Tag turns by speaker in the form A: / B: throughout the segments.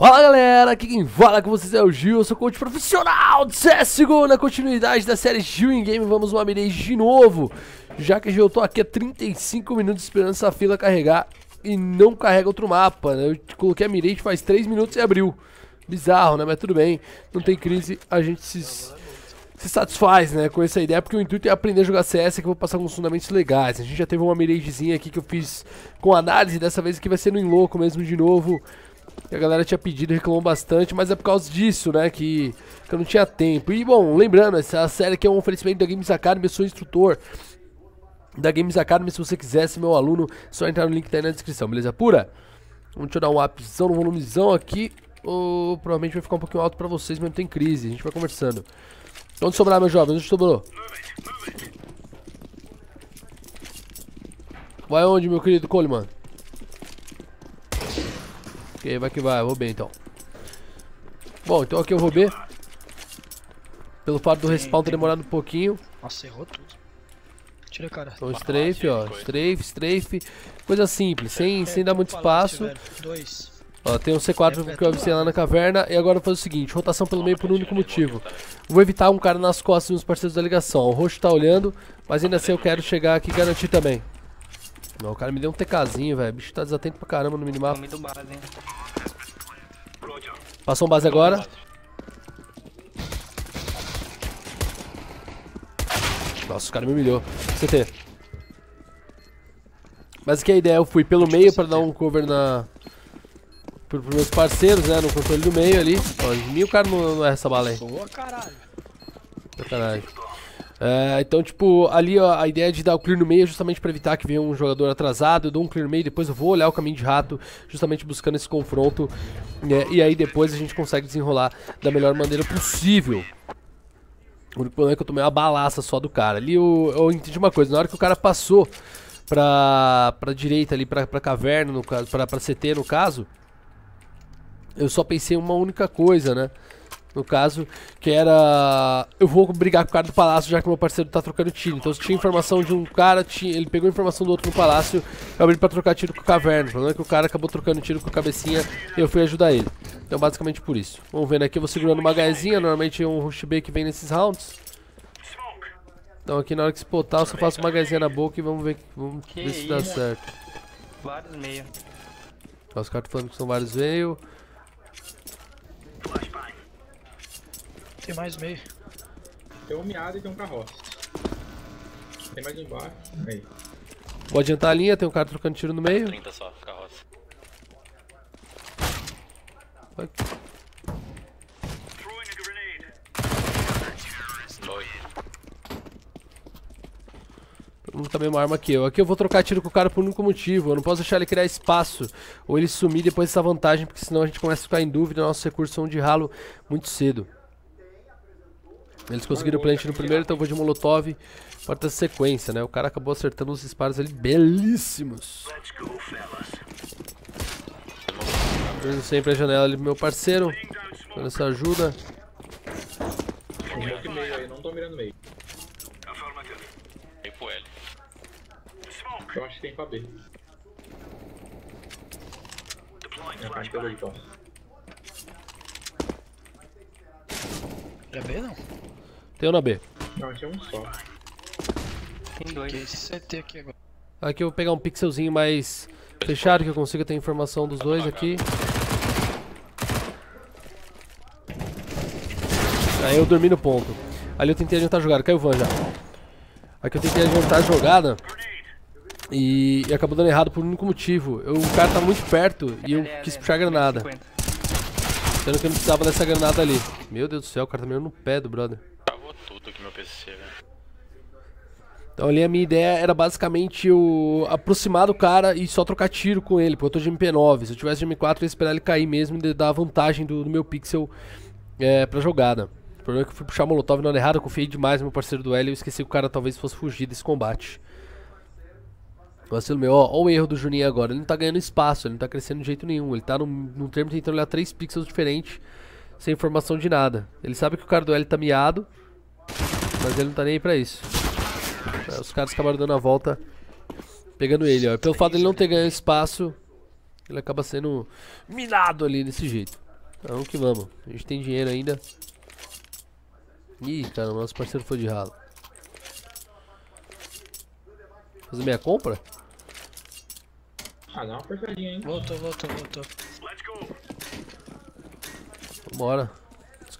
A: Fala galera, aqui quem fala com vocês é o Gil, eu sou coach profissional de CSGO Na continuidade da série Gil em Game, vamos uma mirage de novo Já que eu tô aqui há 35 minutos esperando essa fila carregar E não carrega outro mapa, né? Eu coloquei a mirage faz 3 minutos e abriu Bizarro, né? Mas tudo bem, não tem crise, a gente se, se satisfaz, né? Com essa ideia, porque o intuito é aprender a jogar CS Que eu vou passar alguns fundamentos legais A gente já teve uma miragezinha aqui que eu fiz com análise Dessa vez aqui vai ser no Inloco mesmo de novo a galera tinha pedido e reclamou bastante, mas é por causa disso, né, que, que eu não tinha tempo. E, bom, lembrando, essa série aqui é um oferecimento da Games Academy, eu sou instrutor da Games Academy, se você quiser ser meu aluno, só entrar no link que tá aí na descrição, beleza pura? Vamos te dar um upzão, um volumezão aqui, ou provavelmente vai ficar um pouquinho alto pra vocês, mas não tem crise, a gente vai conversando. Onde sobrar, meu jovem? Onde sobrou? Vai onde, meu querido Coleman? Ok, vai que vai, vou bem então. Bom, então aqui eu vou B. Pelo fato do respawn ter demorado um pouquinho.
B: Nossa, errou tudo. Tira, cara.
A: Então strafe, ó. Strafe, strafe. Coisa simples, sem, sem dar muito espaço. Ó, tem um C4 que eu avisei lá na caverna. E agora eu vou fazer o seguinte: rotação pelo meio por um único motivo. Vou evitar um cara nas costas dos parceiros da ligação. O roxo tá olhando, mas ainda assim eu quero chegar aqui e garantir também. Não, o cara me deu um TKzinho, velho. O bicho tá desatento pra caramba no minimapa. Passou um base agora. Nossa, o cara me humilhou. CT. Mas que a ideia, eu fui pelo meio pra dar um cover na... Pros meus parceiros, né, no controle do meio ali. Ó, de mim o cara não, não erra essa bala aí.
B: Boa, caralho.
A: Sacanagem. É, então, tipo, ali ó, a ideia de dar o clear no meio é justamente para evitar que venha um jogador atrasado. Eu dou um clear no meio, depois eu vou olhar o caminho de rato, justamente buscando esse confronto. Né, e aí depois a gente consegue desenrolar da melhor maneira possível. O único problema é que eu tomei uma balaça só do cara. Ali eu, eu entendi uma coisa, na hora que o cara passou pra, pra direita ali, pra, pra caverna, no caso, pra, pra CT no caso, eu só pensei uma única coisa, né? No caso, que era. Eu vou brigar com o cara do palácio já que meu parceiro tá trocando tiro. Então, se tinha informação de um cara, tinha, ele pegou informação do outro no palácio, eu abri pra trocar tiro com o caverna. O problema é que o cara acabou trocando tiro com a cabecinha e eu fui ajudar ele. Então, basicamente por isso. Vamos vendo aqui, eu vou segurando uma gazinha. Normalmente é um rush B que vem nesses rounds. Então, aqui na hora que spotar, eu só faço uma gazinha na boca e vamos ver, vamos ver se dá certo.
B: Vários meio.
A: Os caras falando que são vários veio.
B: Tem mais meio.
C: Tem um miado e tem um carroça. Tem mais embaixo. Aí.
A: Vou adiantar a linha, tem um cara trocando tiro no meio.
D: 30 só, carroça.
A: Vai. Todo mundo tá mesmo arma que eu. Aqui eu vou trocar tiro com o cara por um único motivo. Eu não posso deixar ele criar espaço. Ou ele sumir depois dessa vantagem, porque senão a gente começa a ficar em dúvida. Nossos recursos são de ralo muito cedo. Eles conseguiram o plant no primeiro, então eu vou de molotov. Ter sequência, né? O cara acabou acertando os disparos ali belíssimos. Abrindo sempre a janela ali pro meu parceiro. Dando essa ajuda.
C: Meio aí, não tô mirando meio.
D: Pro L.
C: Eu acho que tem pra B. Parte pelo então.
B: É B não?
A: Tem um na B.
C: Não, tinha um só.
B: Tem dois. CT aqui agora.
A: Aqui eu vou pegar um pixelzinho mais fechado que eu consiga ter informação dos dois aqui. Aí eu dormi no ponto. Ali eu tentei adiantar a jogada. Caiu o Van já. Aqui eu tentei adiantar a jogada. E, e acabou dando errado por um único motivo. Eu, o cara tá muito perto e eu quis puxar a granada. Sendo que eu não precisava dessa granada ali. Meu Deus do céu, o cara tá mirando no pé do brother.
D: PC, velho.
A: Então ali a minha ideia era basicamente eu aproximar do cara e só trocar tiro com ele, porque eu tô de MP9. Se eu tivesse de M4 eu ia esperar ele cair mesmo e dar vantagem do, do meu pixel é, pra jogada. O problema é que eu fui puxar molotov na hora errada, confiei demais no meu parceiro do L e eu esqueci que o cara talvez fosse fugir desse combate. Vacilo meu, ó, ó o erro do Juninho agora, ele não tá ganhando espaço, ele não tá crescendo de jeito nenhum, ele tá num, num termo tentando olhar três pixels diferentes, sem informação de nada. Ele sabe que o cara do L tá miado, mas ele não tá nem aí pra isso. Os caras acabaram dando a volta pegando ele, ó. Pelo fato de ele não ter ganho espaço, ele acaba sendo minado ali desse jeito. Vamos que vamos. A gente tem dinheiro ainda. Ih, cara, nosso parceiro foi de ralo. Fazer minha compra?
C: Ah, dá uma apertadinha, hein?
B: Voltou, voltou, voltou.
A: Vambora.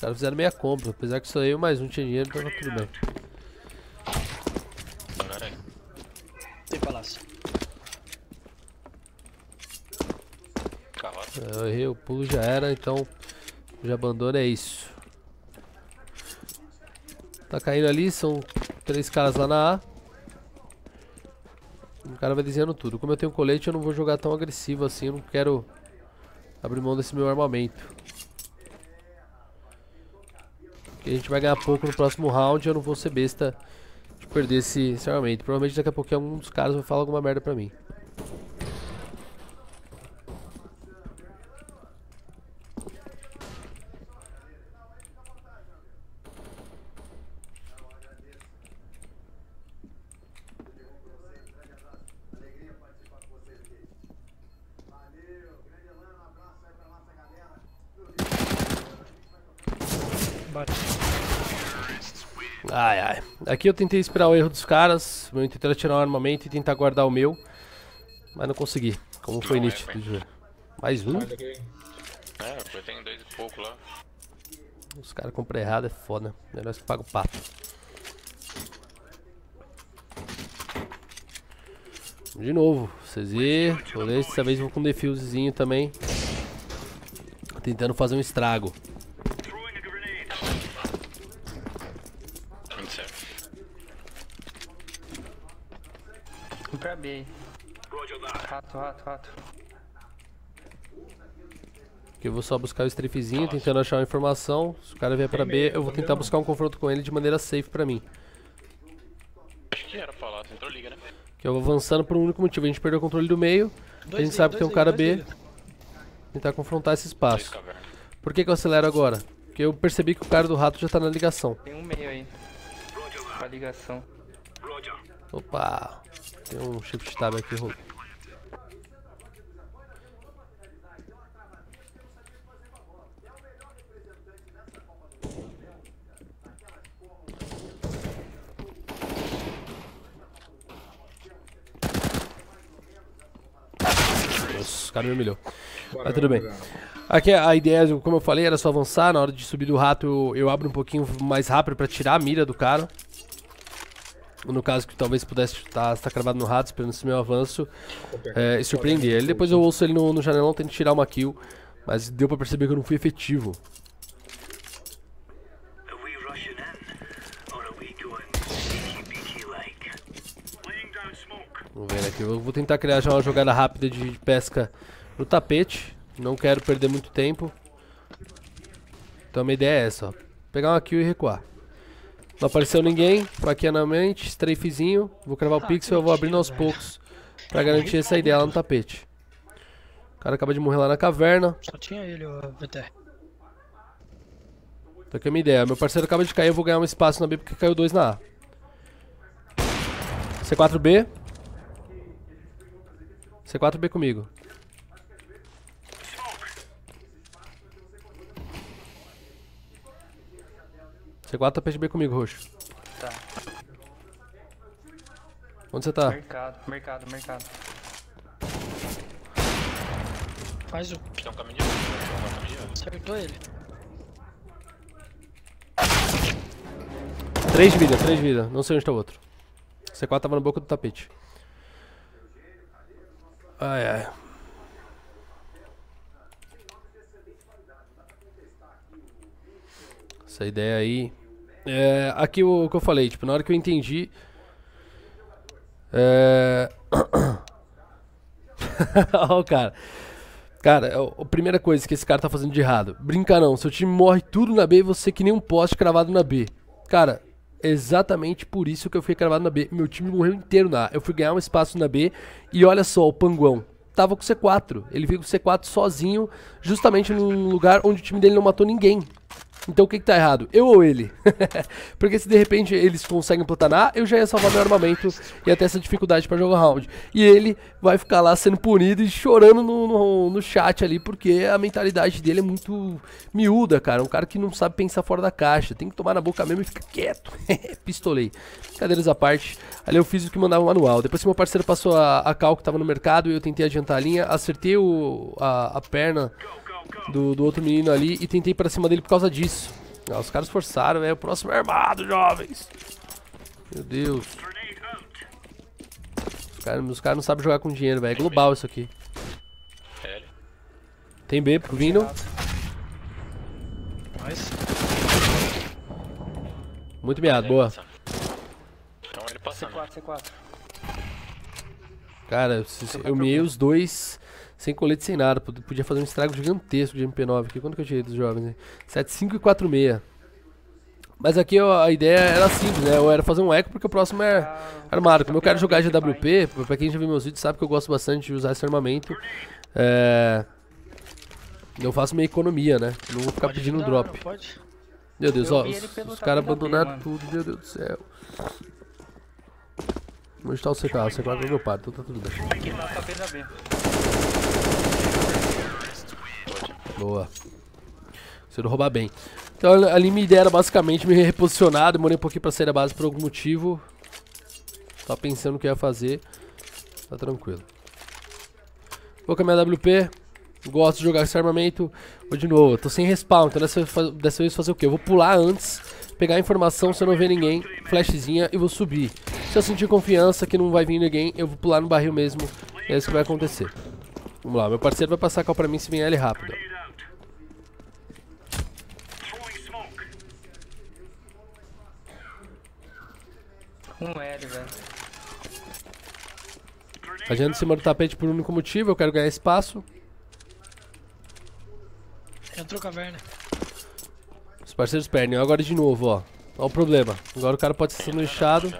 A: Os caras fizeram meia compra. Apesar que só eu mais um tinha dinheiro, então tá tudo bem.
B: Tem palácio.
D: Carroça.
A: Eu errei, o pulo já era, então já abandona, é isso. Tá caindo ali, são três caras lá na A. O cara vai desenhando tudo. Como eu tenho colete, eu não vou jogar tão agressivo assim, eu não quero abrir mão desse meu armamento. Porque a gente vai ganhar pouco no próximo round, eu não vou ser besta de perder esse, esse armamento. Provavelmente daqui a pouquinho algum dos caras vai falar alguma merda pra mim. Ai, ai. Aqui eu tentei esperar o erro dos caras. Meu intuito era tirar o armamento e tentar guardar o meu. Mas não consegui. Como foi
D: é,
A: nítido de ver. Mais um?
C: Daqui.
D: É, eu tenho dois e pouco lá.
A: Os caras compram errado, é foda. É nós que paga o pato. De novo, CZ. Colete, dessa vez eu vou com defusezinho também. Tentando fazer um estrago.
B: Aí. Rato, rato, rato.
A: Que eu vou só buscar o strafezinho, tentando achar uma informação. Se o cara vier pra B, eu vou tentar buscar um confronto com ele de maneira safe pra mim.
D: Acho que era falar, você entrou liga, né?
A: Que eu vou avançando por um único motivo. A gente perdeu o controle do meio. A
B: Dois
A: gente
B: D,
A: sabe que tem um cara B. Tentar confrontar esse espaço. Por que, que eu acelero agora? Porque eu percebi que o cara do rato já tá na ligação.
B: Tem um meio aí. Pra ligação.
A: Opa! Tem um shift tab aqui. Nossa, o cara me humilhou. Mas tudo bem. Aqui a ideia, como eu falei, era só avançar. Na hora de subir do rato, eu, eu abro um pouquinho mais rápido pra tirar a mira do cara. No caso que talvez pudesse estar tá cravado no rato, esperando esse meu avanço é, e surpreender ele. Depois eu ouço ele no, no janelão, tento tirar uma kill. Mas deu pra perceber que eu não fui efetivo. Vamos ver aqui. Eu vou tentar criar já uma jogada rápida de pesca no tapete. Não quero perder muito tempo. Então a minha ideia é essa, ó. Pegar uma kill e recuar. Não apareceu ninguém, faquinha na mente, strafezinho. Vou cravar o pixel, eu vou abrindo aos poucos. Pra garantir essa ideia lá no tapete. O cara acaba de morrer lá na caverna.
B: Só tinha ele, o VT.
A: Então aqui é a minha ideia. Meu parceiro acaba de cair, eu vou ganhar um espaço na B porque caiu dois na A. C4B. C4B comigo. C4 tapete B comigo, roxo.
B: Tá.
A: Onde você tá?
B: Mercado, mercado, mercado. Faz o.
D: Tem um tem um volta.
B: Acertou ele.
A: 3 de vida, 3 de vida. Não sei onde tá o outro. C4 tava na boca do tapete. Ai, ai. Essa ideia aí. É, aqui o que eu falei, tipo, na hora que eu entendi. É. Ó, o cara. Cara, é a primeira coisa que esse cara tá fazendo de errado. Brinca não, seu time morre tudo na B e você que nem um poste cravado na B. Cara, exatamente por isso que eu fui cravado na B. Meu time morreu inteiro na A. Eu fui ganhar um espaço na B e olha só, o Panguão tava com C4. Ele veio com C4 sozinho, justamente num lugar onde o time dele não matou ninguém. Então o que, que tá errado? Eu ou ele? Porque se de repente eles conseguem platanar, eu já ia salvar meu armamento e até essa dificuldade pra jogar round. E ele vai ficar lá sendo punido e chorando no, no, no, chat ali, porque a mentalidade dele é muito miúda, cara. Um cara que não sabe pensar fora da caixa. Tem que tomar na boca mesmo e ficar quieto. Pistolei. Cadeiras à parte. Ali eu fiz o que mandava o manual. Depois que meu parceiro passou a, a cal que tava no mercado, eu tentei adiantar a linha, acertei o, a, a perna do, do outro menino ali e tentei ir pra cima dele por causa disso. Ah, os caras forçaram, é o próximo é armado, jovens. Meu Deus. Os caras cara não sabem jogar com dinheiro, velho. É global isso aqui. Tem B vindo.
E: Nice.
A: Muito meado, boa.
D: Então ele passando.
B: C4, C4.
A: Cara, eu miei os dois sem colete, sem nada. Pod- Podia fazer um estrago gigantesco de MP9 aqui. Quanto que eu tirei dos jovens? hein? 7,5 e 4,6. Mas aqui ó, a ideia era simples, né? Eu era fazer um eco porque o próximo é armado. Como eu quero jogar GWP, pra quem já viu meus vídeos sabe que eu gosto bastante de usar esse armamento. É... Eu faço minha economia, né? Eu não vou ficar
E: Pode
A: pedindo drop. Meu Deus,
B: Eu
A: ó, os, os caras abandonaram tudo, meu Deus do céu. Onde tá o CK? O CK é meu pai, então tá tudo bem.
B: Aqui na tapete da B.
A: Boa. Você roubar bem. Então ali minha ideia era basicamente me reposicionar, demorei um pouquinho pra sair da base por algum motivo. Tava pensando o que ia fazer. Tá tranquilo. Vou com a minha WP. Gosto de jogar esse armamento. Vou de novo, tô sem respawn, então dessa, dessa vez fazer o quê? Eu vou pular antes, pegar a informação se eu não ver ninguém, flashzinha e vou subir. Se eu sentir confiança que não vai vir ninguém, eu vou pular no barril mesmo. É isso que vai acontecer. Vamos lá, meu parceiro vai passar a cal pra mim se vier ele rápido.
B: Um L, velho.
A: Adianta em cima do tapete por um único motivo, eu quero ganhar espaço.
E: Entrou caverna.
A: Os parceiros perdem. Agora de novo, ó. Ó o problema. Agora o cara pode ser sanduichado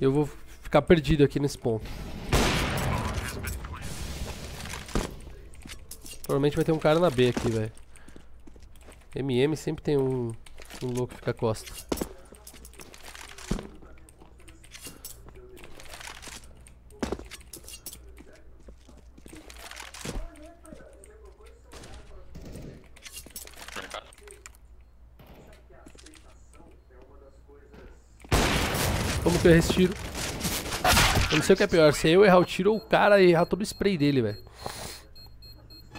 A: e eu vou ficar perdido aqui nesse ponto. Provavelmente vai ter um cara na B aqui, velho. MM sempre tem um, um louco que fica a costa. Que eu erro esse tiro? Eu não sei o que é pior, se eu errar o tiro ou o cara errar todo o spray dele, velho.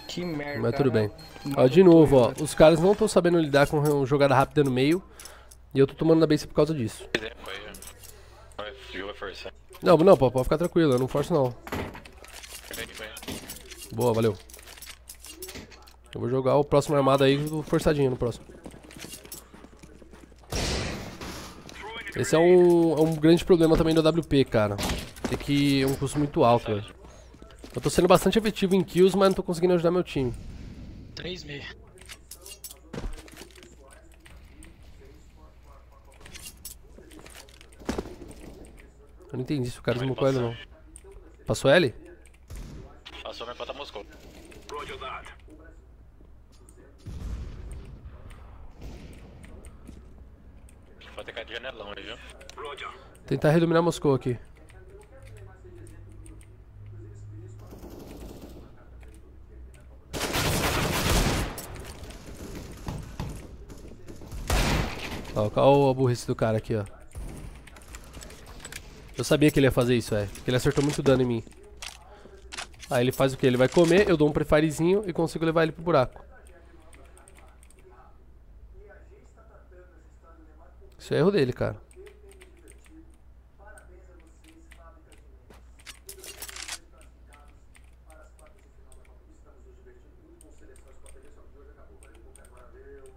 B: Que merda.
A: Mas tudo
B: cara.
A: bem. Ó, de novo, ó. Os caras não estão sabendo lidar com jogada rápida no meio. E eu tô tomando na base por causa disso. Não, não, pode ficar tranquilo, eu não forço não. Boa, valeu. Eu vou jogar o próximo armado aí, forçadinho no próximo. Esse é um, é um grande problema também do WP, cara. É que é um custo muito alto, velho. Eu tô sendo bastante efetivo em kills, mas não tô conseguindo ajudar meu time.
E: 3 meia.
A: Eu não entendi se o cara desmocou ele
D: passar.
A: não. Passou L?
D: Passou, mas bota Moscou.
F: Roger that.
D: Vai ter cara de janelão aí, viu?
A: Tentar redominar Moscou aqui. Ó, qual a burrice do cara aqui, ó. Eu sabia que ele ia fazer isso, velho. Porque ele acertou muito dano em mim. Aí ele faz o que? Ele vai comer, eu dou um prefirezinho e consigo levar ele pro buraco. Isso é erro dele, cara.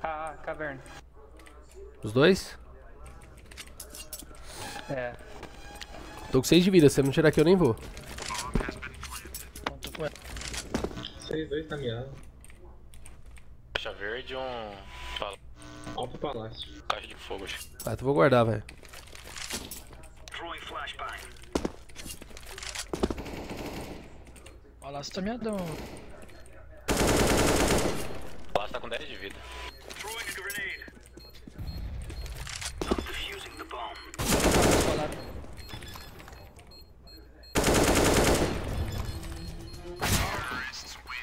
B: Ah, caverna.
A: Os dois?
B: É.
A: Tô com 6 de vida, se eu não tirar aqui eu nem vou.
C: 6-2 tá mirado.
D: Caixa verde e um.
C: Alto palácio.
D: Caixa de fogo, acho.
A: Ah, tu vou guardar, velho.
E: Palácio tá meadão.
D: Palácio tá com 10 de vida.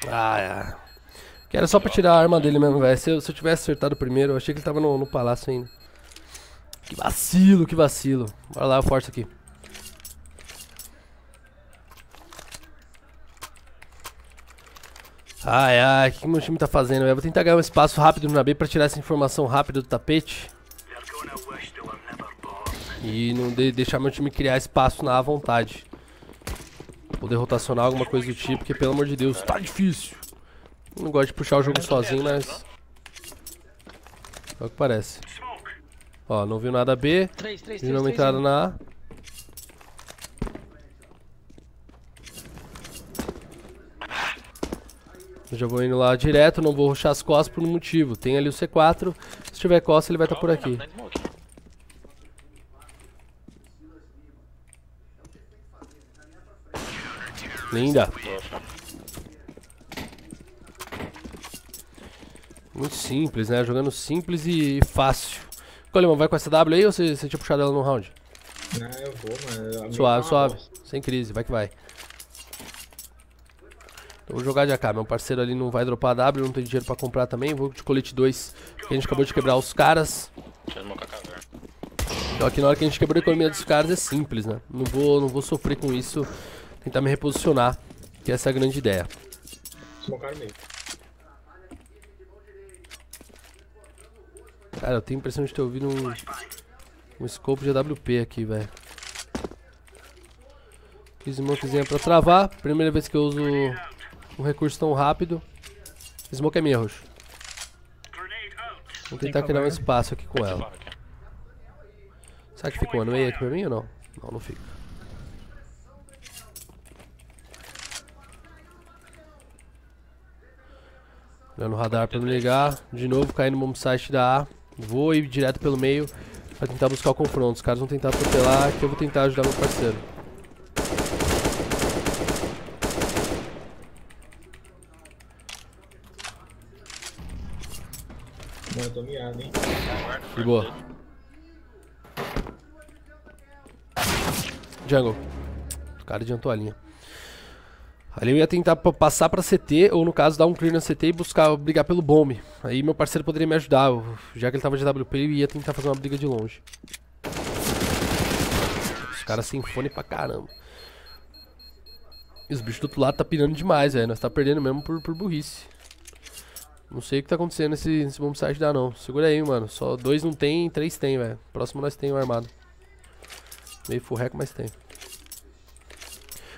A: Ah, é. Que era só pra tirar a arma dele mesmo, velho. Se, se eu tivesse acertado primeiro, eu achei que ele tava no, no palácio ainda. Que vacilo, que vacilo. Bora lá, eu forço aqui. Ai, ai, o que meu time tá fazendo? velho? Vou tentar ganhar um espaço rápido no B pra tirar essa informação rápida do tapete. E não de- deixar meu time criar espaço na vontade. Poder rotacionar alguma coisa do tipo, porque pelo amor de Deus, tá difícil. Não gosto de puxar o jogo sozinho, mas. É o que parece. Ó, não viu nada B, viu uma entrada na A. Eu já vou indo lá direto, não vou ruxar as costas por um motivo. Tem ali o C4, se tiver costa ele vai estar por aqui. Linda. Muito simples, né? Jogando simples e fácil. Coleman, vai com essa W aí ou você, você tinha puxado ela no round?
C: Não, eu vou, mano. A minha
A: Suave,
C: tá
A: suave. Sem crise, vai que vai. Eu vou jogar de AK. Meu parceiro ali não vai dropar W, não tem dinheiro pra comprar também. Vou de colete 2, que a gente acabou de quebrar os caras.
D: A.
A: Então aqui na hora que a gente quebrou a economia dos caras é simples, né? Não vou, não vou sofrer com isso. Tentar me reposicionar, que essa é a grande ideia.
C: Smocaram meio.
A: Cara, eu tenho a impressão de ter ouvido um, um scope de AWP aqui, velho. Fiz smokezinha pra travar. Primeira vez que eu uso um recurso tão rápido. Smoke é minha, roxo. Vou tentar criar um espaço aqui com ela. Será que fica um meio aqui pra mim ou não? Não, não fica. Olhando o radar pra me ligar. De novo, cair no bombsite da A. Vou ir direto pelo meio pra tentar buscar o confronto. Os caras vão tentar atropelar, que eu vou tentar ajudar meu parceiro.
C: Mano, eu tô miado, hein?
A: De boa. Jungle. O cara adiantou a linha. Ali eu ia tentar pa- passar pra CT, ou no caso, dar um clear na CT e buscar brigar pelo bombe. Aí meu parceiro poderia me ajudar. eu- Já que ele tava de WP, ele ia tentar fazer uma briga de longe. Os caras têm fone pra caramba. E os bichos do outro lado tá pirando demais, velho. Nós tá perdendo mesmo por, por burrice. Não sei o que tá acontecendo nesse, nesse bomb site dá não. Segura aí, mano. Só dois não tem, três tem, velho. Próximo nós tem o armado. Meio hack, mas tem.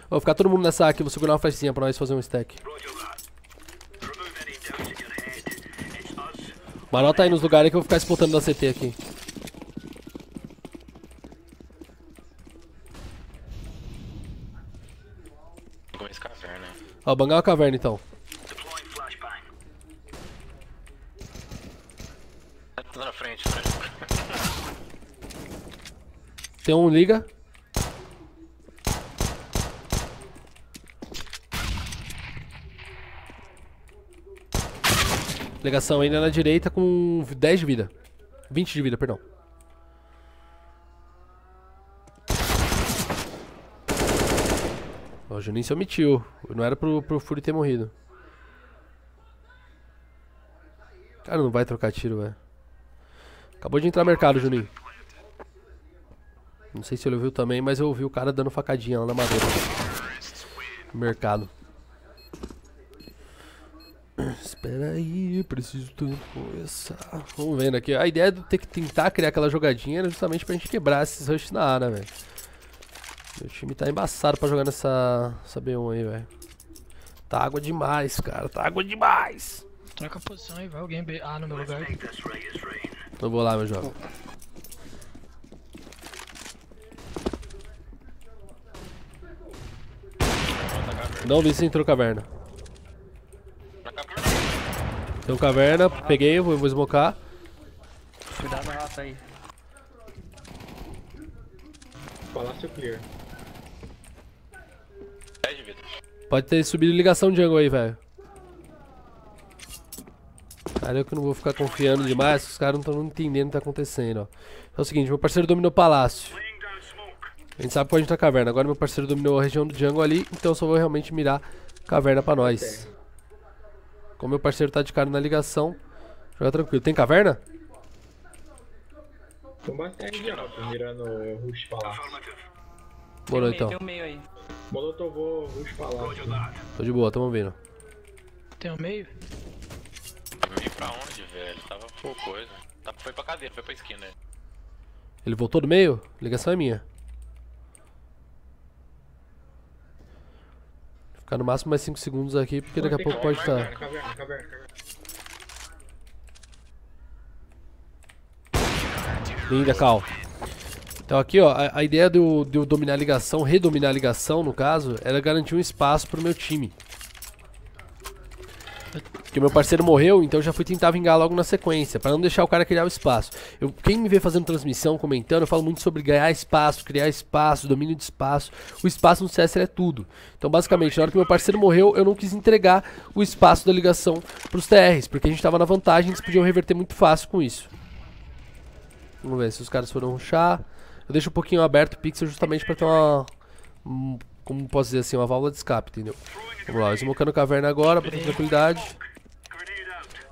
A: Vou ficar todo mundo nessa aqui, vou segurar uma flechinha pra nós fazer um stack.
F: Us.
A: Manota aí nos lugares que eu vou ficar spotando da CT aqui. Ó, bangar uma caverna então.
D: Tá na frente, né?
A: Tem um liga. Ligação ainda na direita com 10 de vida. 20 de vida, perdão. O Juninho se omitiu. Não era pro, pro Fury ter morrido. Cara, não vai trocar tiro, velho. Acabou de entrar mercado, Juninho. Não sei se ele ouviu também, mas eu ouvi o cara dando facadinha lá na madeira. Mercado. Espera aí, preciso tanto começar. Vamos vendo aqui. A ideia de ter que tentar criar aquela jogadinha era justamente pra gente quebrar esses rush na área, velho. Meu time tá embaçado pra jogar nessa, nessa B1 aí, velho. Tá água demais, cara. Tá água demais.
E: Troca a posição aí, vai alguém B. Ah, no meu lugar.
A: Então vou lá, meu jovem. Não vi se entrou caverna. Tem um caverna, peguei, vou, vou smocar.
B: Cuidado na rata aí.
C: Palácio clear.
D: 10 de vida.
A: Pode ter subido ligação de jungle aí, velho. Cara, eu que não vou ficar confiando demais, os caras não estão entendendo o que tá acontecendo, ó. É o seguinte, meu parceiro dominou o palácio. A gente sabe que a gente tá caverna. Agora meu parceiro dominou a região do jungle ali, então eu só vou realmente mirar caverna pra nós. Como meu parceiro tá de cara na ligação, joga tranquilo. Tem caverna?
C: De alto, mirando o Rush Palácio.
A: Bora
B: tem,
A: então.
B: Tem um meio aí.
C: Molotovou Rush Palácio.
A: Tô de boa, tamo vindo.
E: Tem um meio?
D: Meio pra onde, velho? Tava por coisa. Tá- Foi pra cadeira, foi pra esquina. né?
A: Ele voltou do meio? Ligação é minha. Ficar no máximo mais 5 segundos aqui, porque daqui a pouco pode estar.
C: Caverna, caverna, caverna.
A: Linda, Cal. Então aqui, ó, a, a ideia do, de eu dominar a ligação, redominar a ligação, no caso, era garantir um espaço pro meu time. Porque meu parceiro morreu, então eu já fui tentar vingar logo na sequência, pra não deixar o cara criar o espaço. Eu, quem me vê fazendo transmissão, comentando, eu falo muito sobre ganhar espaço, criar espaço, domínio de espaço. O espaço no CS é tudo. Então, basicamente, na hora que meu parceiro morreu, eu não quis entregar o espaço da ligação pros TRs, porque a gente tava na vantagem, eles podiam reverter muito fácil com isso. Vamos ver se os caras foram rushar. Eu deixo um pouquinho aberto o pixel justamente pra ter uma. um- como posso dizer assim, uma válvula de escape, entendeu? Vamos lá, smocando caverna agora pra ter tranquilidade.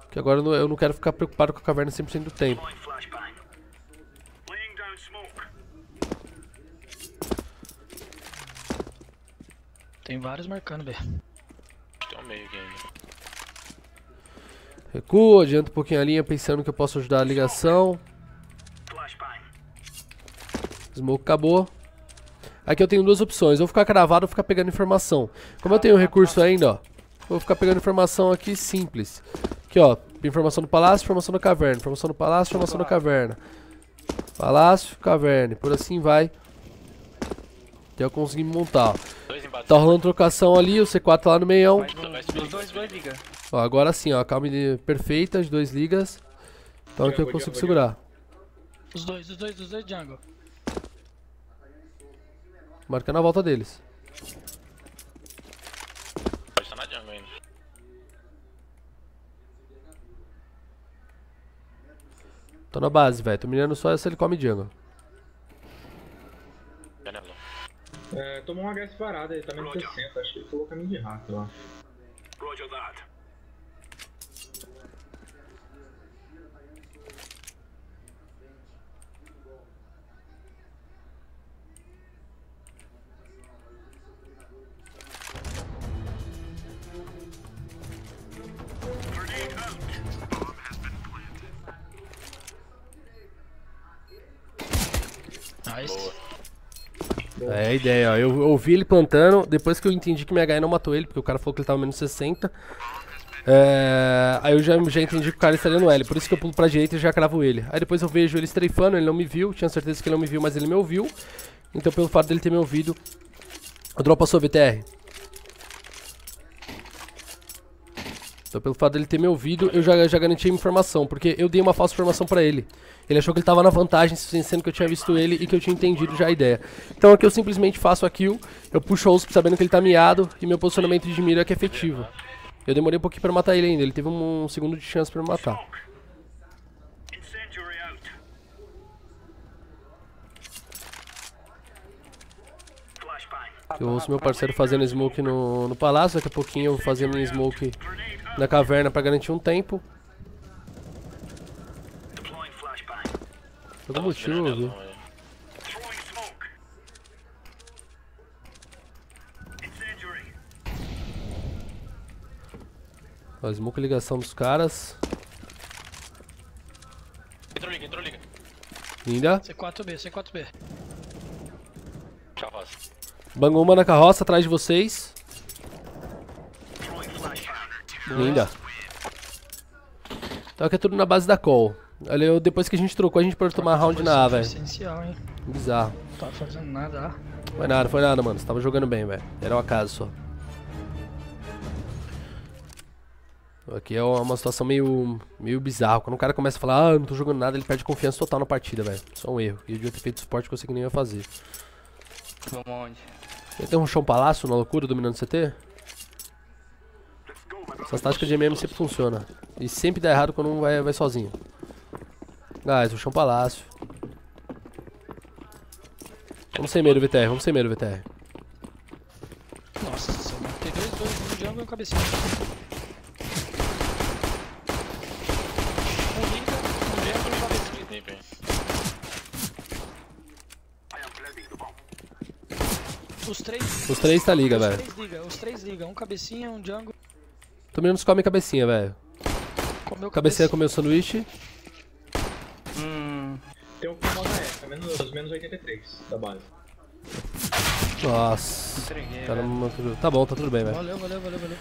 A: Que agora eu não- eu não quero ficar preocupado com a caverna 100% do tempo.
E: Tem vários marcando, B.
D: Tem um meio aqui ainda.
A: Recuo, adianto um pouquinho a linha pensando que eu posso ajudar a ligação. Smoke acabou. Aqui eu tenho duas opções, ou ficar cravado ou ficar pegando informação. Como eu tenho recurso ainda, ó, vou ficar pegando informação aqui simples. Aqui, ó, informação do palácio, informação da caverna, informação do palácio, informação da caverna. Palácio, caverna, por assim vai. Até eu conseguir me montar, ó. Tá rolando trocação ali, o C4 tá lá no meião. Ó, agora sim, ó, calma de- perfeita, as duas ligas. Então aqui eu consigo segurar.
E: Os dois, os dois, os dois jungle.
A: Marcando a volta deles.
D: Pode estar na jungle ainda.
A: Tô na base, velho. Tô mirando só se ele come jungle.
C: É, tomou um HS parado, ele tá menos 60, acho que ele falou caminho de rato, ó.
F: Roger that.
A: É a ideia, ó. Eu ouvi ele plantando, depois que eu entendi que minha HE não matou ele, porque o cara falou que ele tava menos 60. É, aí eu já, já entendi que o cara estaria no L, por isso que eu pulo pra direita e já cravo ele. Aí depois eu vejo ele strafando, ele não me viu, tinha certeza que ele não me viu, mas ele me ouviu. Então pelo fato dele ter me ouvido, eu dropo a sua VTR. Então pelo fato dele ter me ouvido, eu já, já garanti a informação, porque eu dei uma falsa informação pra ele. Ele achou que ele tava na vantagem, sendo que eu tinha visto ele e que eu tinha entendido já a ideia. Então aqui eu simplesmente faço a kill, eu puxo o USP sabendo que ele tá miado e meu posicionamento de mira é que é efetivo. Eu demorei um pouquinho pra matar ele ainda, ele teve um, segundo de chance pra me matar. Eu ouço meu parceiro fazendo smoke no, no palácio, daqui a pouquinho eu vou fazer minha smoke Na caverna pra garantir um tempo. Algum motivo. Ó, smoke ligação dos caras.
D: Entrou liga, entrou liga.
A: Linda.
E: C4B, C4B.
D: Tchau, Rosa.
A: Bango uma na carroça atrás de vocês. Linda. Então aqui é tudo na base da call. Olha, eu, depois que a gente trocou, a gente pode tomar round na A, velho.
E: Essencial, hein?
A: Bizarro.
E: Não tá fazendo nada, ah.
A: Foi nada, foi nada, mano. Você tava jogando bem, velho. Era um acaso só. Aqui é uma situação meio, meio bizarra. Quando o cara começa a falar, ah, não tô jogando nada, ele perde confiança total na partida, velho. Só um erro. E eu devia ter feito suporte que eu sei que nem ia fazer.
B: Vamos onde?
A: Ele tem um chão palácio na loucura dominando o CT? Essas táticas de MM sempre funcionam. E sempre dá errado quando um vai, vai sozinho. Ah, o é um palácio. Vamos sem medo, VTR. Vamos sem medo, VTR.
E: Nossa, só matei dois, dois, um jungle e um cabecinha. Um liga, um jungle e um Os três...
A: Os três tá liga, velho.
E: Os três liga, os três liga. Um cabecinha, um jungle...
A: Tô menos come cabecinha, velho.
E: Comeu
A: Cabecinha comeu sanduíche.
B: Hum.
C: Tem um com moda tá menos, menos 83 da base.
A: Nossa.
B: Entreguei.
A: Cara,
B: velho.
A: não- tudo- Tá bom, tá tudo bem, velho.
E: Valeu, valeu, valeu, valeu.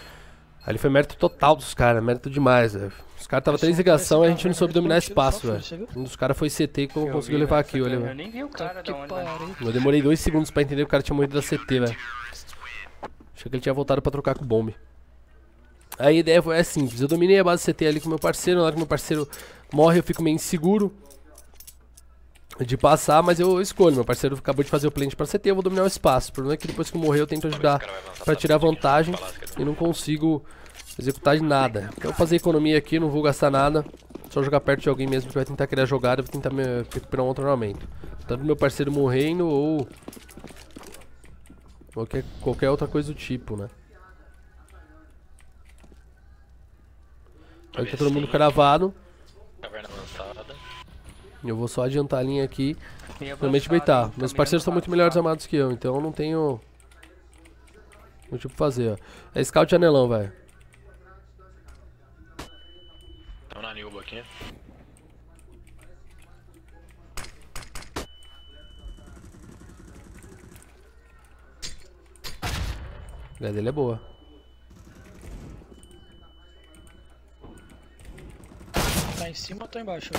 A: Ali foi mérito total dos caras, mérito demais, velho. Os caras tava três ligação e a gente não soube dominar espaço, velho. Um dos caras foi CT e
B: Eu
A: conseguiu
B: vi,
A: levar
B: velho,
A: a kill ali,
B: Eu
A: velho.
B: nem vi o cara
E: Que
B: da onde, velho.
E: pariu.
A: Eu demorei dois segundos pra entender que o cara tinha morrido da CT, velho. Achei que ele tinha voltado pra trocar com o bombe. A ideia é simples, eu dominei a base CT ali com meu parceiro, na hora que meu parceiro morre eu fico meio inseguro de passar, mas eu escolho, meu parceiro acabou de fazer o plant pra CT, eu vou dominar o espaço. O problema é que depois que eu morrer eu tento ajudar
D: vai avançar
A: pra tirar vantagem e não consigo executar de nada. Então eu vou fazer economia aqui, não vou gastar nada, só jogar perto de alguém mesmo que vai tentar criar jogada, vou tentar me recuperar um outro armamento. Tanto meu parceiro morrendo ou qualquer, qualquer outra coisa do tipo, né? Aí tá todo mundo cravado,
D: Caverna avançada.
A: e eu vou só adiantar a linha aqui, realmente beitar.
B: hein?
A: Meus parceiros são muito melhores armados que eu, então eu não tenho muito o que fazer, ó. É scout e anelão, velho.
D: Tamo na Nilba aqui.
A: A dele é boa.
E: Tá em cima ou tá embaixo?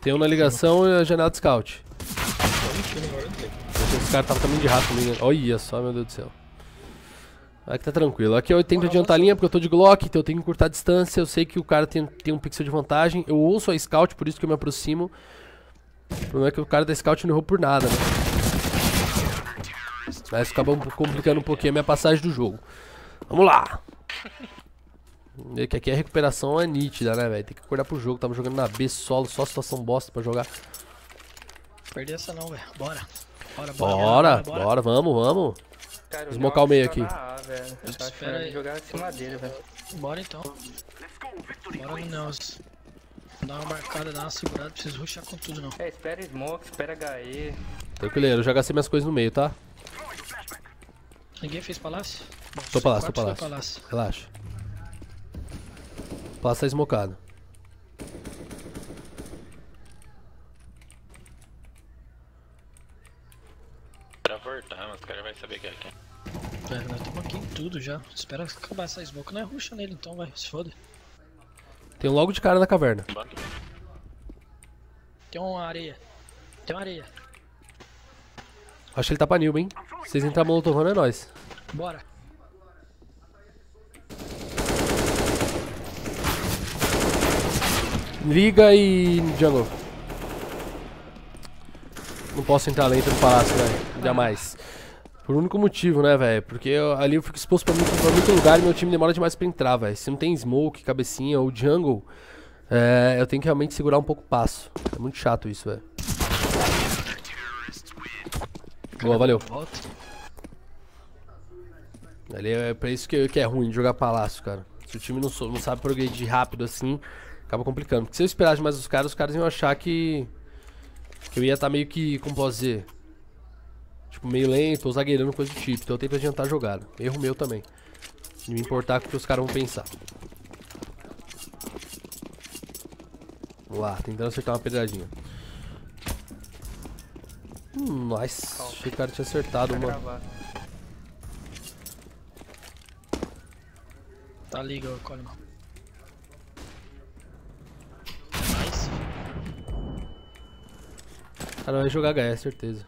A: Tem um na ligação e a janela de scout.
C: Tô mentindo agora, não sei.
A: Esse cara tava caminho de rato comigo. Olha só, meu Deus do céu. Aqui tá tranquilo. Aqui eu tento adiantar a linha porque eu tô de Glock, então eu tenho que encurtar a distância. Eu sei que o cara tem, tem um pixel de vantagem. Eu ouço a scout, por isso que eu me aproximo. O problema é que o cara da scout não errou por nada, né? Mas isso acaba complicando um pouquinho a minha passagem do jogo. Vamos lá! E que aqui a recuperação é nítida, né, velho? Tem que acordar pro jogo. Tava jogando na B solo, só situação bosta pra jogar.
E: Perder essa não, velho. Bora. Bora,
A: Bora, bora, vamos, vamos.
B: Cara,
A: Smocar o meio aqui.
B: tá na A, velho. Eu tô
E: Espera
B: achando
E: aí.
B: ele jogar acima dele, velho.
E: Bora então. Bora no Nelson. Dá uma marcada, dá uma segurada, preciso rushar com tudo não.
B: É, espera smoke, espera HE.
A: Tranquileiro, eu já gastei minhas coisas no meio, tá?
E: Ninguém fez palácio? Bom,
A: Tô palácio, tô
E: foi
A: palácio. Relaxa. Palácio tá esmocado.
D: Pra voltar, mas o cara vai saber que é aqui.
E: Velho, nós estamos aqui em tudo já. Espera acabar essa smoke, não é ruxa nele então, vai. Se foda.
A: Tem um logo de cara na caverna.
E: Tem uma areia. Tem uma areia.
A: Acho que ele tá pra Nilba, hein? Se vocês entrarem molotovando é nóis.
E: Bora.
A: Liga e jungle. Não posso entrar lento no palácio, velho. Jamais. Por um único motivo, né, velho? Porque eu- ali eu fico exposto pra muito, pra muito lugar e meu time demora demais pra entrar, velho. Se não tem smoke, cabecinha ou jungle, é, eu tenho que realmente segurar um pouco o passo. É muito chato isso, velho. Boa, valeu. Ali é pra isso que, que é ruim de jogar palácio, cara. Se o time não, não sabe progredir rápido assim, acaba complicando. Porque se eu esperasse mais os caras, os caras iam achar que. Que eu ia estar meio que. Como posso dizer? Tipo, meio lento ou zagueirando, coisa do tipo. Então eu tenho que adiantar a jogada. Erro meu também. Não me importar com o que os caras vão pensar. Vamos lá, tentando acertar uma pedradinha. Hum, nice. Achei que o cara tinha acertado
B: Tá
A: uma.
E: Tá liga, ô Coleman. Nice.
A: Cara vai jogar HS, certeza.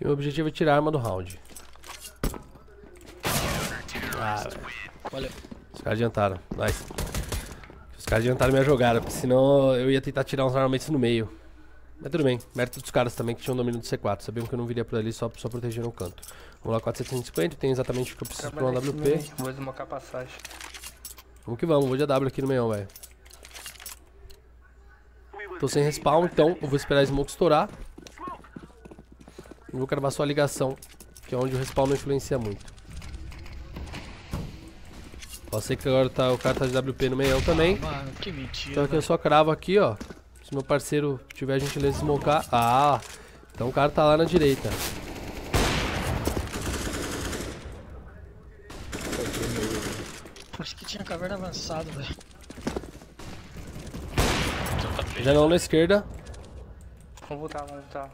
A: Que meu objetivo é tirar a arma do round. Ah.
E: Valeu.
A: Os caras adiantaram. Nice. Os caras adiantaram minha jogada, porque senão eu ia tentar tirar uns armamentos no meio. Mas tudo bem, mérito dos caras também que tinham domínio do C4. Sabiam que eu não viria por ali só, só proteger no canto. Vamos lá, 4750, tem exatamente o que eu preciso pra uma
B: Trabalhei
A: WP.
B: aqui no meio, Vou desmocar passagem.
A: Vamos que vamos, vou de AW aqui no meião, velho. Tô sem respawn, então eu vou esperar a smoke estourar. Vou gravar só a ligação, que é onde o respawn não influencia muito. Ó, sei que agora tá, o cara tá de WP no meião também.
E: Mano, que mentira.
A: Então aqui eu só cravo aqui, ó. Se meu parceiro tiver a gentileza de smocar. Ah, então o cara tá lá na direita.
E: Acho que tinha caverna avançada, velho.
A: Janela na esquerda.
B: Vamos voltar, vamos voltar.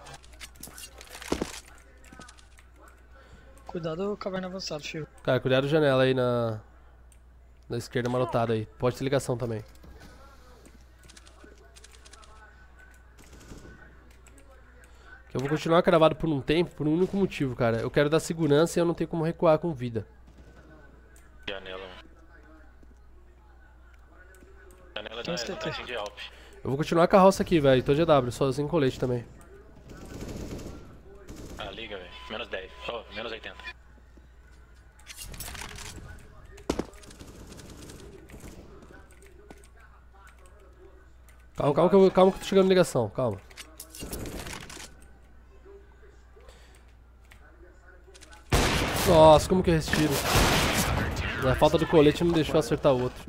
E: Cuidado, caverna avançada, filho.
A: Cara, cuidado da janela aí na. Na esquerda marotada aí. Pode ter ligação também. Que eu vou continuar cravado por um tempo, por um único motivo, cara. Eu quero dar segurança e eu não tenho como recuar com vida.
D: Janela. Janela da vantagem de Alp.
A: Eu vou continuar com a roça aqui, velho. Tô de AW, sozinho com colete também.
D: Ah, liga, velho. Menos 10. Oh, menos 80.
A: Calma, calma que eu, calma que eu tô chegando na ligação, calma. Nossa, como que eu respiro? A falta do colete não deixou acertar o outro.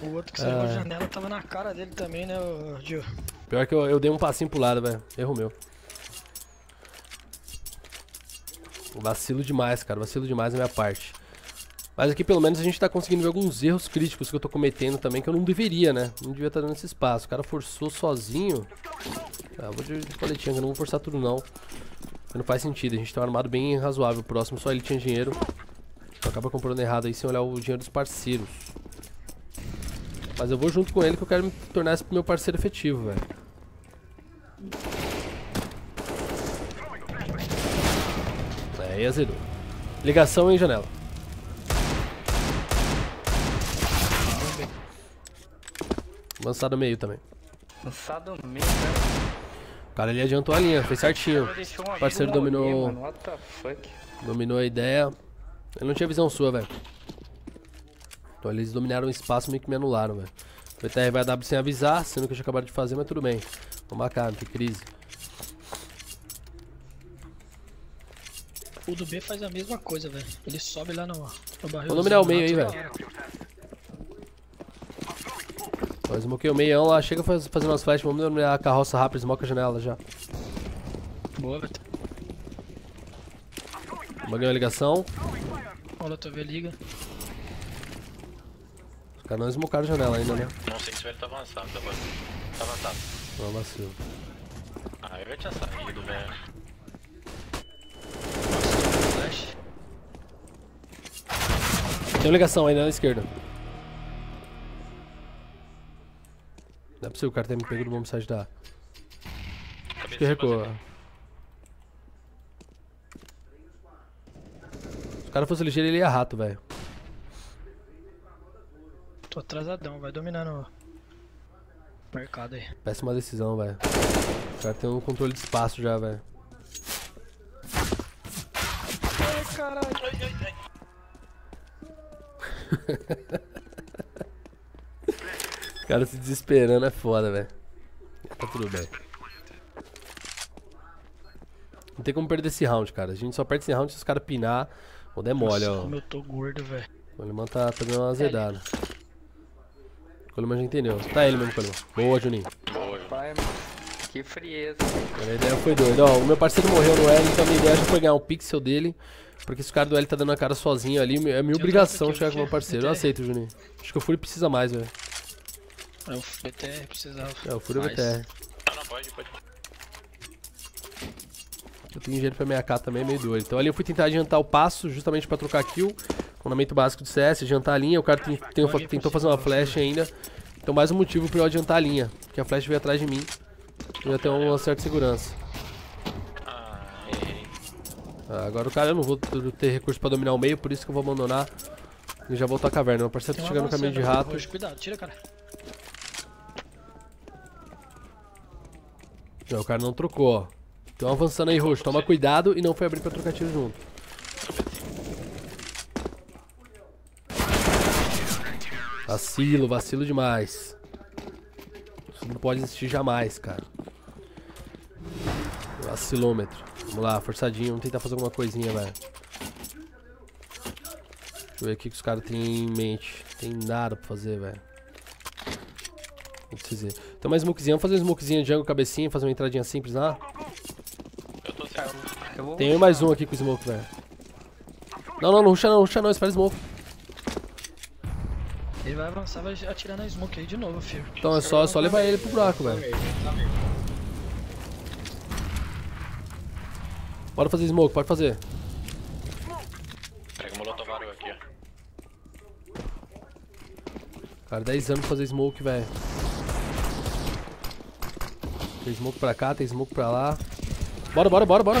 E: O outro que saiu
A: É.
E: da janela tava na cara dele também, né, Gil?
A: Pior que eu, eu dei um passinho pro lado, velho. Erro meu. Vacilo demais, cara. Vacilo demais da minha parte. Mas aqui pelo menos a gente tá conseguindo ver alguns erros críticos que eu tô cometendo também, que eu não deveria, né? Não devia estar dando esse espaço. O cara forçou sozinho. Ah, vou de, coletinha, eu não vou forçar tudo não. Não faz sentido, a gente tem um armado bem razoável. Próximo só ele tinha dinheiro. Então acaba comprando errado aí sem olhar o dinheiro dos parceiros. Mas eu vou junto com ele que eu quero me tornar esse meu parceiro efetivo, velho. É, e azedou. Ligação em janela. Avançado meio também.
B: Lançado meio, cara.
A: O cara ali adiantou a linha, fez certinho.
B: Ele
A: O parceiro dominou,
B: Mano. What the fuck?
A: dominou a ideia. Eu não tinha visão sua, velho. Então eles dominaram o espaço meio que me anularam, velho. O BTR vai dar sem avisar, sendo que eu tinha acabado de fazer, mas tudo bem. Vamos marcar, não tem crise.
E: O do B faz a mesma coisa, velho. Ele sobe lá no, no barril.
A: Vou dominar o meio aí, velho. Ó, smokei o meião lá, chega faz, fazendo umas flashes, vamos dominar a carroça rápido, smoke a janela já.
E: Boa, velho.
A: Baguei a ligação.
E: Olha, tu vê, liga.
A: Os caras não smocaram a janela ainda, né?
D: Não sei se o velho tá avançado. Tá, avançado. tá avançado.
A: Não, vacilo.
D: Ah, eu já tinha saído, velho.
E: Flash.
A: Tem uma ligação ainda na esquerda. Não é possível o cara ter me pego do bom site da. Acho que recuou. Se o cara fosse ligeiro, ele ia rato, velho.
E: Tô atrasadão, vai dominar no mercado aí.
A: Péssima decisão, velho. O cara tem um controle de espaço já, velho.
E: Ai, caralho.
A: O cara se desesperando é foda, velho. Tá tudo bem. Não tem como perder esse round, cara. A gente só perde esse round se os caras pinar ou der mole,
E: Nossa,
A: ó.
E: como eu tô gordo, velho.
A: O Coleman tá, tá dando uma azedada. O Coleman já entendeu. Tá ele mesmo, Coleman. Boa, Juninho.
D: Boa,
B: Pai. Que frieza.
A: A ideia foi doida. Ó, o meu parceiro morreu no L, então a minha ideia já foi ganhar um pixel dele. Porque se o cara do L tá dando a cara sozinho ali, é minha obrigação chegar com o meu parceiro. Eu aceito, Juninho. Acho que o Fúria precisa mais, velho.
E: É o BTR precisava.
A: É, o Fúria
E: mais.
A: BTR.
D: Não, não, pode, pode.
A: Eu tenho dinheiro pra minha K também, é meio doido. Então ali eu fui tentar adiantar o passo, justamente pra trocar kill. Fundamento básico de CS, adiantar a linha. O cara tem- tem-
E: Joguei por
A: tentou fazer uma flash ainda. Então mais um motivo pra eu adiantar a linha. Porque a flash veio atrás de mim. Eu ia ter uma certa segurança.
D: Ah, errei.
A: Ah, agora o cara eu não vou ter recurso pra dominar o meio, por isso que eu vou abandonar. E já voltar à caverna. Meu parceiro
E: Tem
A: tá chegando no caminho de
E: avançando,
A: rato.
E: Roxo, Cuidado, tira, cara.
A: Não, o cara não trocou, ó. Estão avançando aí, roxo. Toma cuidado e não foi abrir pra trocar tiro junto. Vacilo, vacilo demais. Não pode existir jamais, cara. Vacilômetro. Vamos lá, forçadinho. Vamos tentar fazer alguma coisinha, velho. Deixa eu ver o que os caras têm em mente. Tem nada pra fazer, velho. Tem mais smokezinha. Vamos fazer uma smokezinha jungle, cabecinha, fazer uma entradinha simples lá.
D: Eu tô sem.
B: Eu vou
A: Tem mais um aqui com smoke, velho. Não, não, não ruxa não, ruxa não, espera smoke.
E: Ele vai avançar, vai atirar na smoke aí de novo, filho.
A: Então é só, é só levar ele pro buraco, velho. Bora fazer smoke, pode fazer.
D: Pega o molotovário aqui, ó.
A: Cara, 10 anos pra fazer smoke, velho. Tem smoke pra cá, tem smoke pra lá. Bora, bora, bora, bora.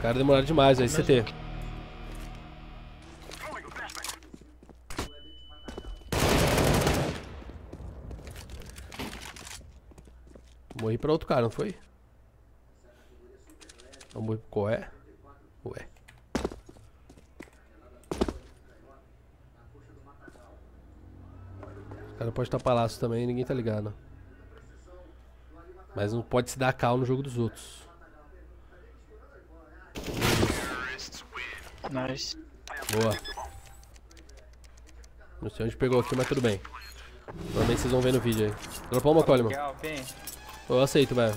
A: Cara, demoraram demais, velho. CT. Morri pra outro cara, não foi? Não morri pro Coé? Cara pode estar palácio também, ninguém tá ligado. Mas não pode se dar cal no jogo dos outros.
E: Nice.
A: Boa. Não sei onde pegou aqui, mas tudo bem. Provavelmente vocês vão ver no vídeo aí. Dropou uma
B: bem.
A: Eu aceito, velho.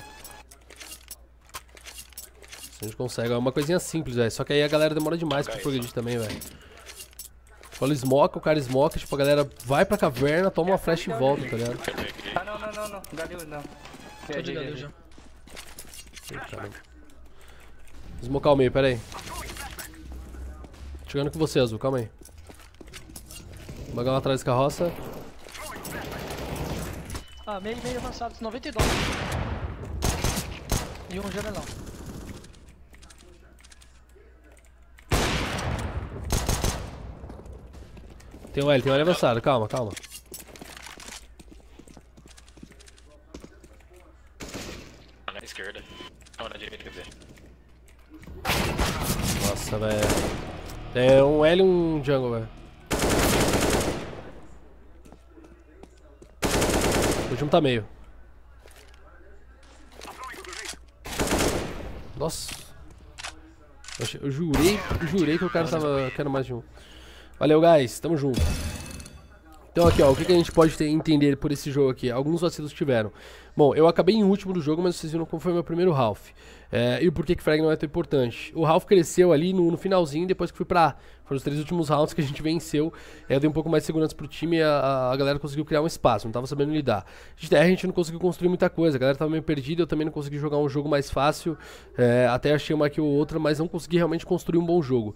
A: Se a gente consegue. É uma coisinha simples, velho. Só que aí a galera demora demais pra progredir também, velho. Fala smoke, o cara smoke, tipo, a galera vai pra caverna, toma uma flash e volta, tá ligado?
B: Ah, não, não, não, não. Galil, não.
E: Tô de galil já.
A: Smocar o meio, pera aí. Chegando com você, Azul, calma aí. Bagão atrás da carroça.
E: Ah, meio, meio avançado, 92. E um janelão.
A: Tem um L, tem um L avançado, calma, calma.
D: Na esquerda. Não, na direita, quer dizer.
A: Nossa, velho. É um L e um jungle, velho. O último tá meio. Nossa. Eu, jurei, jurei que o cara tava querendo mais de um. Valeu, guys. Tamo junto. Então aqui, ó, o que, que a gente pode ter, entender por esse jogo aqui? Alguns vacilos tiveram. Bom, eu acabei em último do jogo, mas vocês viram como foi meu primeiro Ralph. É, e o porquê que frag não é tão importante. O Ralph cresceu ali no, no finalzinho, depois que fui pra... Foram os três últimos rounds que a gente venceu. É, deu um pouco mais de segurança pro time e a, a galera conseguiu criar um espaço, não tava sabendo lidar. De terra a gente não conseguiu construir muita coisa, a galera tava meio perdida, eu também não consegui jogar um jogo mais fácil. É, até achei uma aqui ou outra, mas não consegui realmente construir um bom jogo.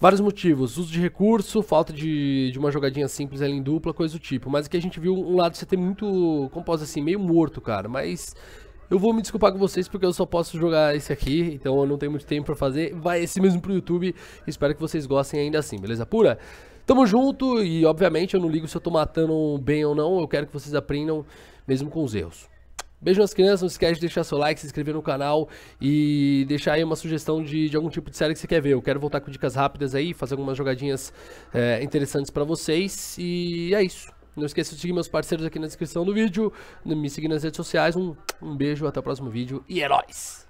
A: Vários motivos, uso de recurso, falta de, de uma jogadinha simples ali em dupla, coisa do tipo. Mas aqui a gente viu um lado de CT muito, dizer assim, meio morto, cara. Mas eu vou me desculpar com vocês porque eu só posso jogar esse aqui, então eu não tenho muito tempo pra fazer. Vai esse mesmo pro YouTube, espero que vocês gostem ainda assim, beleza pura? Tamo junto e obviamente eu não ligo se eu tô matando bem ou não, eu quero que vocês aprendam mesmo com os erros. Beijo nas crianças, não esquece de deixar seu like, se inscrever no canal e deixar aí uma sugestão de, de algum tipo de série que você quer ver. Eu quero voltar com dicas rápidas aí, fazer algumas jogadinhas é, interessantes pra vocês e é isso. Não esqueça de seguir meus parceiros aqui na descrição do vídeo, me seguir nas redes sociais. Um, um beijo, até o próximo vídeo e é!